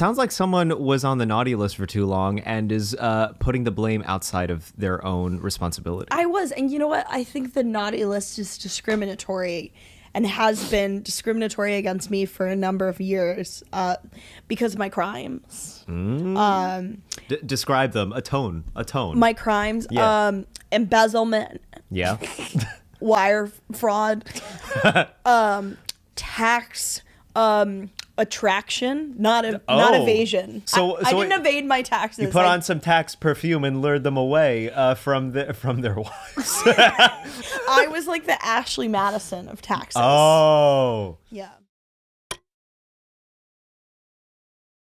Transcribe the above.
sounds like someone was on the naughty list for too long and is uh, putting the blame outside of their own responsibility. I was, and you know what? I think the naughty list is discriminatory and has been discriminatory against me for a number of years uh, because of my crimes. D- describe them. A tone. A tone. My crimes, Yeah. um, embezzlement, yeah. wire fraud, um, tax, um, attraction, not a, not Oh. evasion. So- I, I didn't evade my taxes. You put I- on some tax perfume and lured them away uh, from the, from their wives. I was like the Ashley Madison of taxes. oh. Yeah.